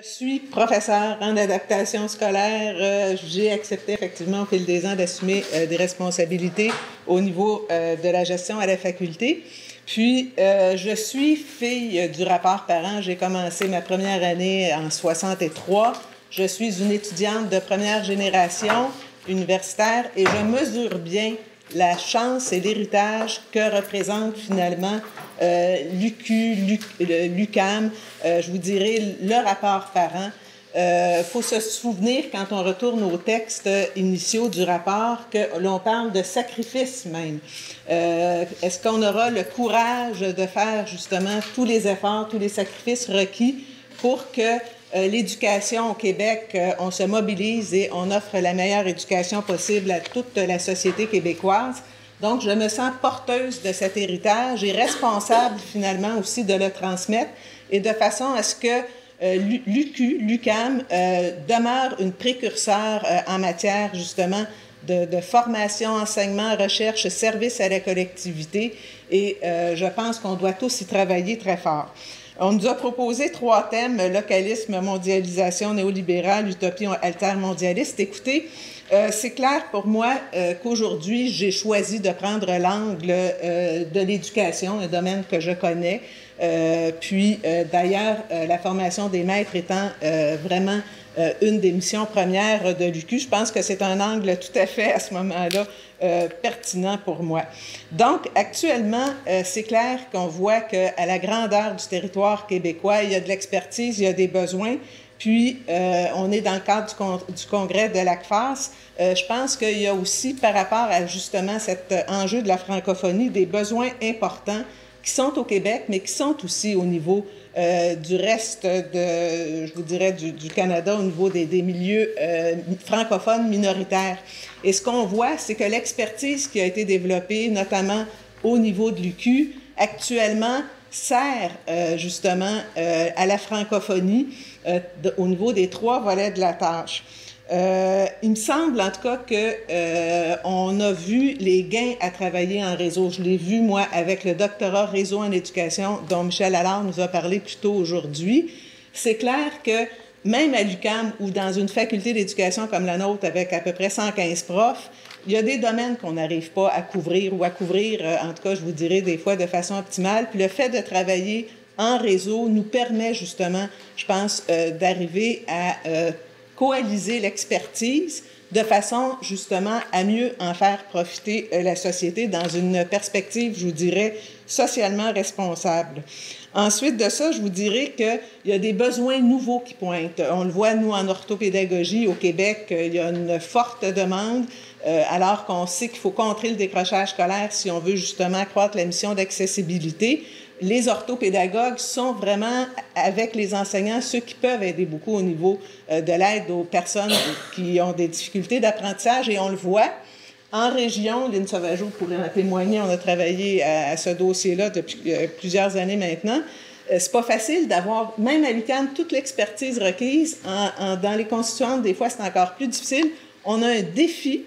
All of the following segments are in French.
Je suis professeur en adaptation scolaire. Euh, j'ai accepté effectivement au fil des ans d'assumer euh, des responsabilités au niveau euh, de la gestion à la faculté. Puis, je suis fille du rapport parent. J'ai commencé ma première année en 63. Je suis une étudiante de première génération universitaire et je mesure bien la chance et l'héritage que représente finalement euh, l'UQ, l'UCAM, euh, je vous dirais le rapport parent. Il euh, faut se souvenir, quand on retourne aux textes initiaux du rapport, que l'on parle de sacrifice même. Euh, est-ce qu'on aura le courage de faire justement tous les efforts, tous les sacrifices requis pour que l'éducation au Québec, euh, on se mobilise et on offre la meilleure éducation possible à toute la société québécoise. Donc, je me sens porteuse de cet héritage et responsable finalement aussi de le transmettre et de façon à ce que euh, l'UQ, l'UCAM, demeure une précurseur en matière justement de, formation, enseignement, recherche, service à la collectivité. Et je pense qu'on doit tous y travailler très fort. On nous a proposé trois thèmes, localisme, mondialisation néolibérale, utopie altermondialiste. Écoutez, euh, c'est clair pour moi euh, qu'aujourd'hui, j'ai choisi de prendre l'angle euh, de l'éducation, un domaine que je connais. puis, d'ailleurs, la formation des maîtres étant vraiment euh, une des missions premières de l'UQ. Je pense que c'est un angle tout à fait à ce moment-là euh, pertinent pour moi. Donc, actuellement, euh, c'est clair qu'on voit qu'à la grandeur du territoire québécois, il y a de l'expertise, il y a des besoins. Puis, on est dans le cadre du, du congrès de l'ACFAS. je pense qu'il y a aussi, par rapport à justement cet enjeu de la francophonie, des besoins importants qui sont au Québec, mais qui sont aussi au niveau euh, du reste de, je vous dirais, du, Canada au niveau des, milieux euh, francophones minoritaires. Et ce qu'on voit, c'est que l'expertise qui a été développée, notamment au niveau de l'UQ, actuellement sert euh, justement à la francophonie au niveau des trois volets de la tâche. Euh, il me semble en tout cas que euh, on a vu les gains à travailler en réseau. Je l'ai vu moi avec le doctorat réseau en éducation dont Michel Allard nous a parlé plus tôt aujourd'hui. C'est clair que même à l'UCAM ou dans une faculté d'éducation comme la nôtre avec à peu près 115 profs, il y a des domaines qu'on n'arrive pas à couvrir ou à couvrir, euh, en tout cas, je vous dirais des fois de façon optimale. Puis le fait de travailler en réseau nous permet justement, je pense, euh, d'arriver à euh, coaliser l'expertise de façon justement à mieux en faire profiter euh, la société dans une perspective, je vous dirais, socialement responsable. Ensuite de ça, je vous dirais qu'il y a des besoins nouveaux qui pointent. On le voit, nous, en orthopédagogie au Québec, il y a une forte demande, euh, alors qu'on sait qu'il faut contrer le décrochage scolaire si on veut justement accroître la mission d'accessibilité les orthopédagogues sont vraiment, avec les enseignants, ceux qui peuvent aider beaucoup au niveau euh, de l'aide aux personnes qui ont des difficultés d'apprentissage. Et on le voit en région, Lynn Sauvageau pourrait en témoigner, on a travaillé à, ce dossier-là depuis euh, plusieurs années maintenant. Euh, c'est pas facile d'avoir, même à l'UQAM, toute l'expertise requise. dans les constituantes, des fois, c'est encore plus difficile. On a un défi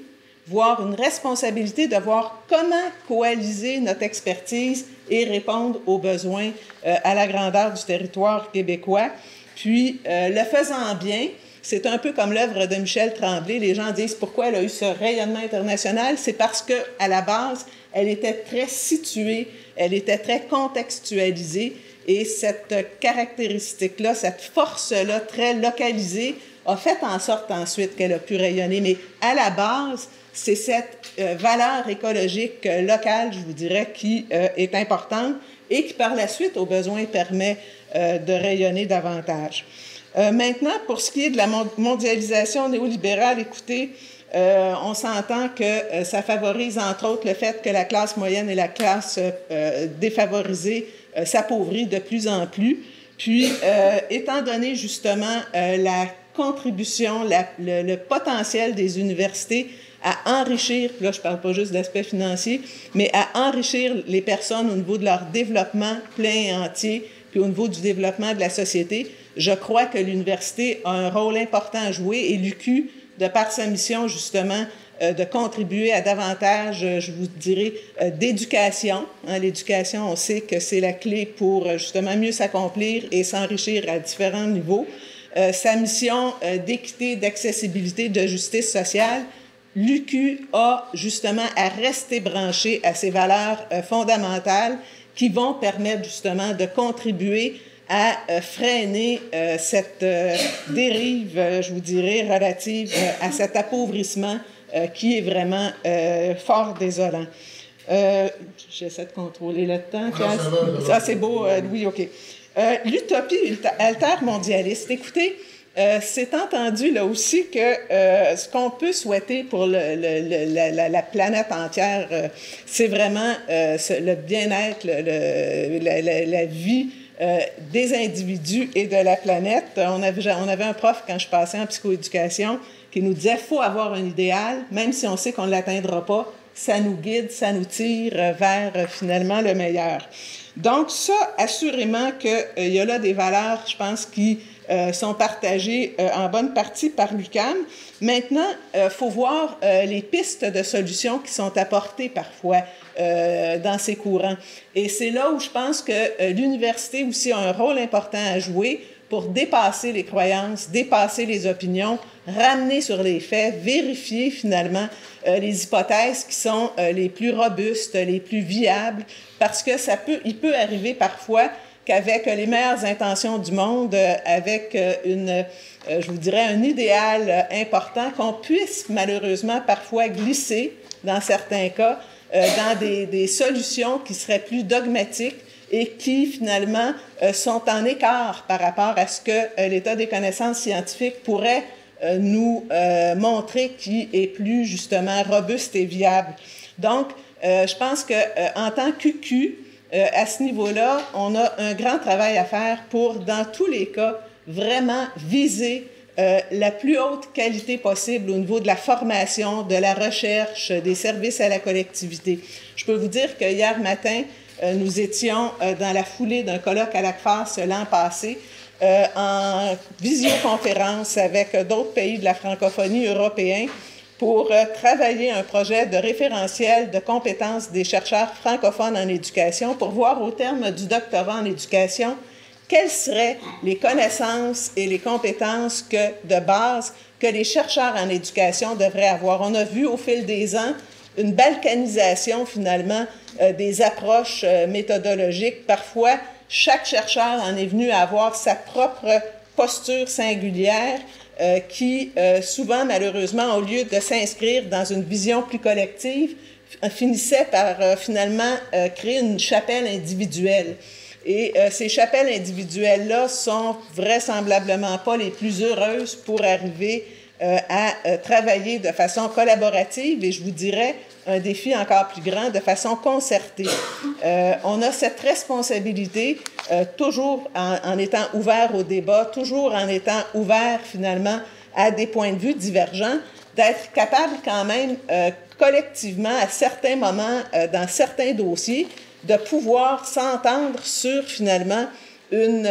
voire une responsabilité de voir comment coaliser notre expertise et répondre aux besoins euh, à la grandeur du territoire québécois. Puis, euh, le faisant bien, c'est un peu comme l'œuvre de Michel Tremblay. Les gens disent pourquoi elle a eu ce rayonnement international? C'est parce que à la base, elle était très située, elle était très contextualisée, et cette caractéristique-là, cette force-là, très localisée, a fait en sorte ensuite qu'elle a pu rayonner. Mais à la base, c'est cette euh, valeur écologique euh, locale, je vous dirais, qui euh, est importante et qui, par la suite, au besoin, permet de rayonner davantage. maintenant, pour ce qui est de la mondialisation néolibérale, écoutez, on s'entend que ça favorise, entre autres, le fait que la classe moyenne et la classe défavorisée s'appauvrissent de plus en plus. Puis, étant donné justement la contribution, le, le, potentiel des universités à enrichir, là je ne parle pas juste d'aspect financier, mais à enrichir les personnes au niveau de leur développement plein et entier, puis au niveau du développement de la société. Je crois que l'université a un rôle important à jouer et l'UQ, de par sa mission justement, euh, de contribuer à davantage, euh, je vous dirais, euh, d'éducation. Hein, L'éducation, on sait que c'est la clé pour justement mieux s'accomplir et s'enrichir à différents niveaux. Sa mission d'équité, d'accessibilité, de justice sociale, l'UQ a justement à rester branché à ces valeurs fondamentales qui vont permettre justement de contribuer à euh, freiner euh, cette euh, dérive, je vous dirais, relative à cet appauvrissement qui est vraiment fort désolant. J'essaie de contrôler le temps. ça, c'est beau, Louis, OK. L'utopie altermondialiste. Écoutez, c'est entendu là aussi que ce qu'on peut souhaiter pour la, planète entière, c'est vraiment le bien-être, la, vie euh, des individus et de la planète. On avait, un prof quand je passais en psychoéducation qui nous disait faut avoir un idéal, même si on sait qu'on ne l'atteindra pas, ça nous guide, ça nous tire vers euh, finalement le meilleur. Donc ça, assurément qu'il euh, y a là des valeurs, je pense, qui euh, sont partagées euh, en bonne partie par l'UCAM. Maintenant, il faut voir les pistes de solutions qui sont apportées parfois dans ces courants. Et c'est là où je pense que l'université aussi a un rôle important à jouer pour dépasser les croyances, dépasser les opinions, ramener sur les faits, vérifier finalement les hypothèses qui sont les plus robustes, les plus viables, parce que ça peut, il peut arriver parfois qu'avec les meilleures intentions du monde, euh, avec euh, une, euh, je vous dirais, un idéal important, qu'on puisse malheureusement parfois glisser, dans certains cas, dans des, solutions qui seraient plus dogmatiques et qui finalement sont en écart par rapport à ce que l'état des connaissances scientifiques pourrait nous montrer qui est plus justement robuste et viable. Donc, je pense que en tant qu'UQ, euh, à ce niveau-là, on a un grand travail à faire pour, dans tous les cas, vraiment viser euh, la plus haute qualité possible au niveau de la formation, de la recherche, des services à la collectivité. Je peux vous dire que hier matin, euh, nous étions dans la foulée d'un colloque à la CFAS l'an passé en visioconférence avec d'autres pays de la francophonie européenne pour euh, travailler un projet de référentiel de compétences des chercheurs francophones en éducation pour voir au terme du doctorat en éducation quelles seraient les connaissances et les compétences que, de base que les chercheurs en éducation devraient avoir. On a vu au fil des ans une balkanisation finalement euh, des approches euh, méthodologiques. Parfois, chaque chercheur en est venu à avoir sa propre posture singulière euh, qui, souvent, malheureusement, au lieu de s'inscrire dans une vision plus collective, finissait par finalement créer une chapelle individuelle. Et ces chapelles individuelles-là sont vraisemblablement pas les plus heureuses pour arriver à travailler de façon collaborative et je vous dirais un défi encore plus grand de façon concertée. Euh, on a cette responsabilité, euh, toujours en, en, étant ouvert au débat, toujours en étant ouvert finalement à des points de vue divergents, d'être capable quand même euh, collectivement, à certains moments, dans certains dossiers, de pouvoir s'entendre sur finalement une,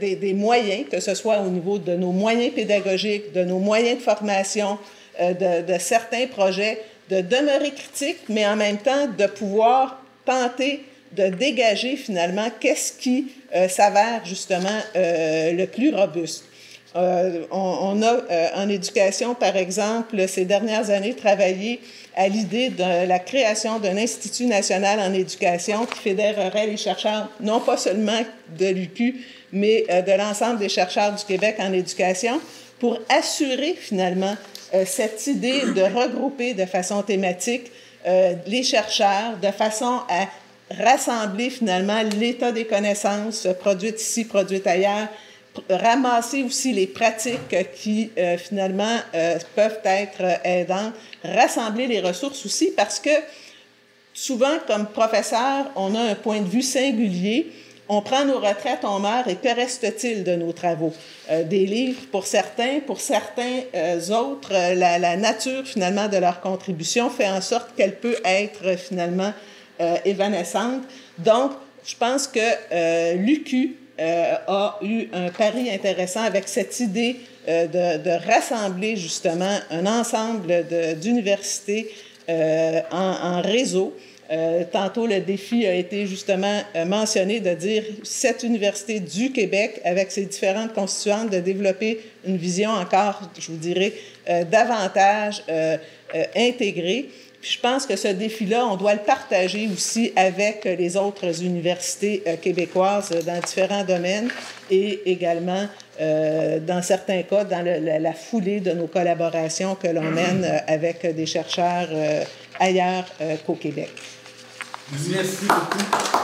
des, des, moyens, que ce soit au niveau de nos moyens pédagogiques, de nos moyens de formation, de, de certains projets, de demeurer critique, mais en même temps de pouvoir tenter de dégager finalement qu'est-ce qui euh, s'avère justement euh, le plus robuste. Euh, on, a en éducation, par exemple, ces dernières années, travaillé à l'idée de la création d'un institut national en éducation qui fédérerait les chercheurs, non pas seulement de l'UQ, mais de l'ensemble des chercheurs du Québec en éducation, pour assurer finalement euh, cette idée de regrouper de façon thématique euh, les chercheurs de façon à rassembler finalement l'état des connaissances produites ici, produites ailleurs, ramasser aussi les pratiques qui euh, finalement peuvent être aidantes, rassembler les ressources aussi parce que souvent comme professeur, on a un point de vue singulier on prend nos retraites, on meurt, et que reste-t-il de nos travaux? Euh, des livres pour certains, pour certains euh, autres, euh, la, nature finalement de leur contribution fait en sorte qu'elle peut être finalement évanescente. Donc, je pense que l'UQ a eu un pari intéressant avec cette idée de, rassembler justement un ensemble d'universités en, en, réseau Euh, tantôt, le défi a été justement euh, mentionné de dire cette université du Québec, avec ses différentes constituantes, de développer une vision encore, je vous dirais, euh, davantage intégrée. Puis je pense que ce défi-là, on doit le partager aussi avec les autres universités québécoises dans différents domaines et également, dans certains cas, dans la, foulée de nos collaborations que l'on mène avec des chercheurs ailleurs qu'au Québec. Merci beaucoup.